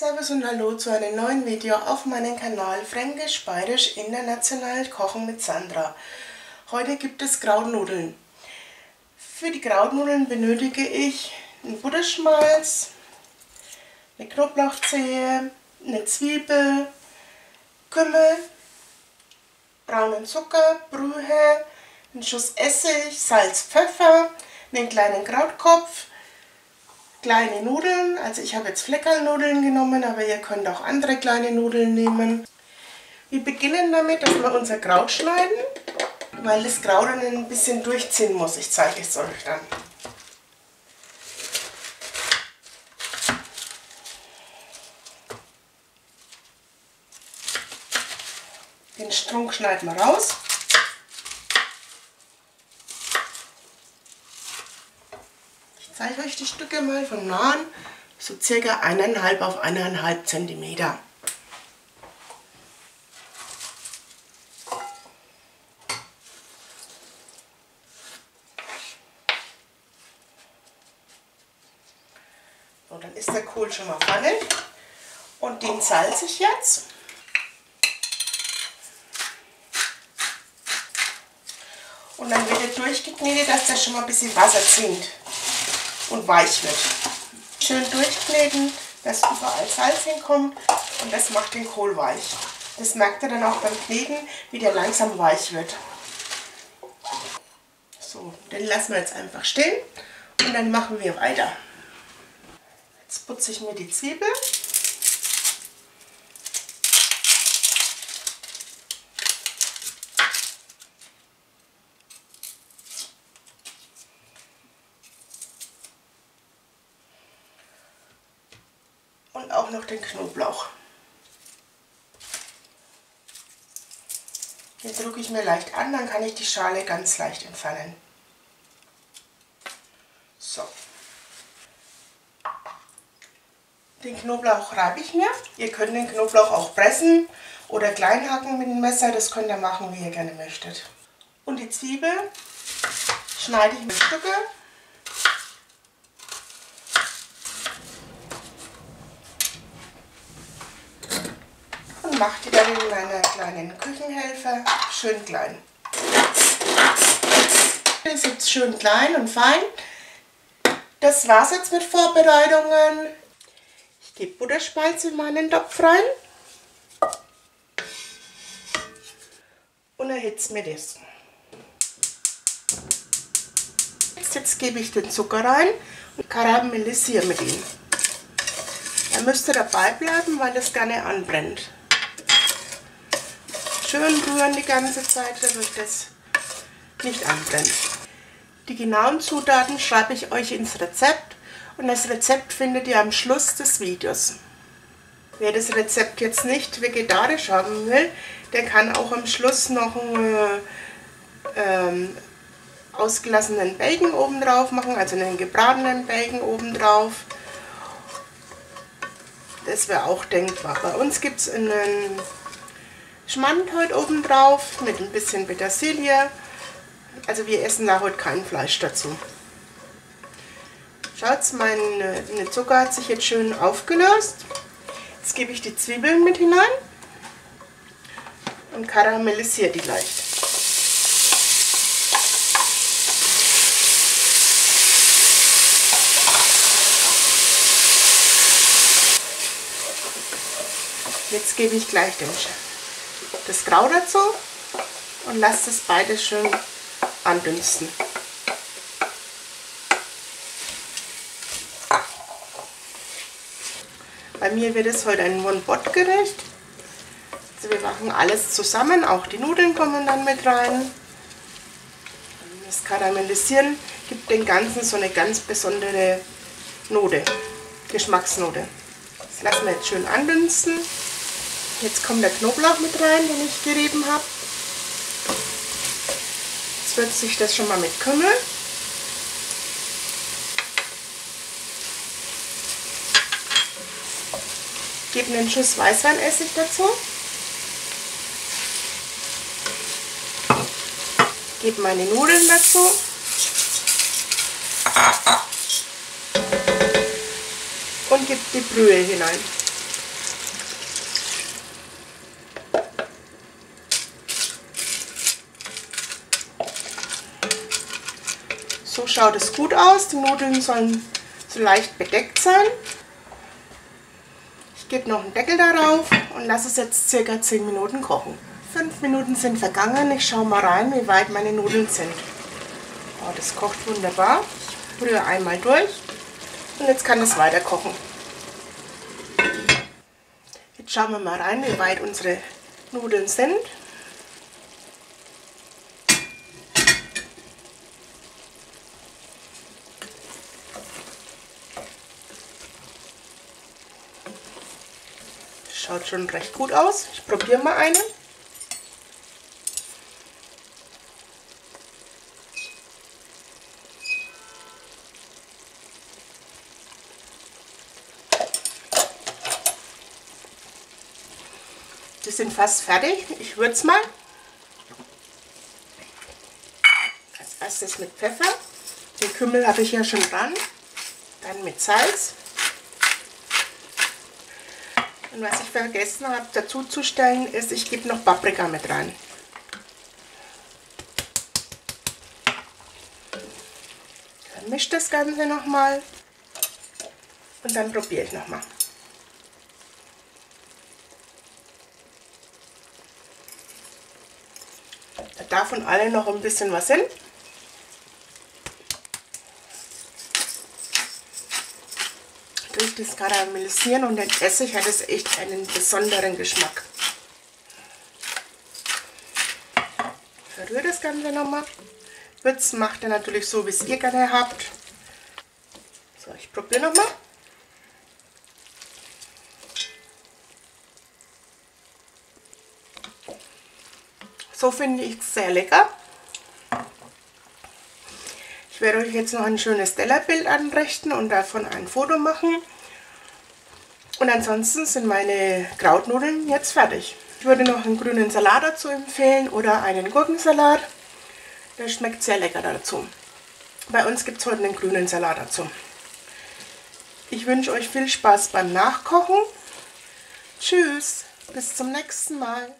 Servus und Hallo zu einem neuen Video auf meinem Kanal Fränkisch, Bayerisch, International Kochen mit Sandra. Heute gibt es Krautnudeln. Für die Krautnudeln benötige ich einen Butterschmalz, eine Knoblauchzehe, eine Zwiebel, Kümmel, braunen Zucker, Brühe, einen Schuss Essig, Salz, Pfeffer, einen kleinen Krautkopf, kleine Nudeln. Also ich habe jetzt Fleckerlnudeln genommen, aber ihr könnt auch andere kleine Nudeln nehmen. Wir beginnen damit, dass wir unser Kraut schneiden, weil das Kraut dann ein bisschen durchziehen muss. Ich zeige es euch dann. Den Strunk schneiden wir raus. Zeige euch die Stücke mal von nahen, so circa 1,5 auf 1,5 cm. So, dann ist der Kohl schon mal pfanne und den salze ich jetzt. Und dann wird er durchgeknetet, dass der schon mal ein bisschen Wasser zieht und weich wird. Schön durchkneten, dass überall Salz hinkommt und das macht den Kohl weich. Das merkt ihr dann auch beim Kneten, wie der langsam weich wird. So, den lassen wir jetzt einfach stehen und dann machen wir weiter. Jetzt putze ich mir die Zwiebel. Und auch noch den Knoblauch. Den drücke ich mir leicht an, dann kann ich die Schale ganz leicht entfernen. So. Den Knoblauch reibe ich mir. Ihr könnt den Knoblauch auch pressen oder klein hacken mit dem Messer. Das könnt ihr machen, wie ihr gerne möchtet. Und die Zwiebel schneide ich mit Stücke mache die dann in meiner kleinen Küchenhelfer schön klein. Ist jetzt schön klein und fein. Das war's jetzt mit Vorbereitungen. Ich gebe Butterspalz in meinen Topf rein. Und erhitze mir das. Jetzt, jetzt gebe ich den Zucker rein und karamellisiere mit ihm. Er müsste dabei bleiben, weil das gerne anbrennt. Schön rühren die ganze Zeit, damit das nicht anbrennt. Die genauen Zutaten schreibe ich euch ins Rezept und das Rezept findet ihr am Schluss des Videos. Wer das Rezept jetzt nicht vegetarisch haben will, der kann auch am Schluss noch einen ähm, ausgelassenen Bacon oben drauf machen, also einen gebratenen Bacon oben drauf. Das wäre auch denkbar. Bei uns gibt es einen Schmand heute oben drauf mit ein bisschen Petersilie. Also wir essen da heute kein Fleisch dazu. Schaut, meine Zucker hat sich jetzt schön aufgelöst. Jetzt gebe ich die Zwiebeln mit hinein und karamellisiere die leicht. Jetzt gebe ich gleich den das Grau dazu und lasst es beides schön andünsten. Bei mir wird es heute ein One-Pot-Gericht. Also wir machen alles zusammen, auch die Nudeln kommen dann mit rein. Das Karamellisieren gibt dem Ganzen so eine ganz besondere Note, Geschmacksnote. Das lassen wir jetzt schön andünsten. Jetzt kommt der Knoblauch mit rein, den ich gerieben habe. Jetzt würze ich das schon mal mit Kümmel. Gebe einen Schuss Weißweinessig dazu. Gebe meine Nudeln dazu. Und gebe die Brühe hinein. So schaut es gut aus. Die Nudeln sollen so leicht bedeckt sein. Ich gebe noch einen Deckel darauf und lasse es jetzt circa 10 Minuten kochen. 5 Minuten sind vergangen. Ich schaue mal rein, wie weit meine Nudeln sind. Oh, das kocht wunderbar. Ich rühre einmal durch und jetzt kann es weiter kochen. Jetzt schauen wir mal rein, wie weit unsere Nudeln sind. Schaut schon recht gut aus. Ich probiere mal eine. Die sind fast fertig. Ich würze mal. Als erstes mit Pfeffer. Den Kümmel habe ich ja schon dran. Dann mit Salz. Und was ich vergessen habe dazu zu stellen, ist, ich gebe noch Paprika mit rein. Dann mische das Ganze nochmal und dann probiere ich nochmal. Da darf von allen noch ein bisschen was hin. Durch das Karamellisieren und den Essig hat es echt einen besonderen Geschmack. Verrühre das Ganze nochmal. Würzen macht ihr natürlich so, wie es ihr gerne habt. So, ich probiere nochmal. So finde ich es sehr lecker. Ich werde euch jetzt noch ein schönes Stellarbild anrichten und davon ein Foto machen. Und ansonsten sind meine Krautnudeln jetzt fertig. Ich würde noch einen grünen Salat dazu empfehlen oder einen Gurkensalat. Der schmeckt sehr lecker dazu. Bei uns gibt es heute einen grünen Salat dazu. Ich wünsche euch viel Spaß beim Nachkochen. Tschüss, bis zum nächsten Mal.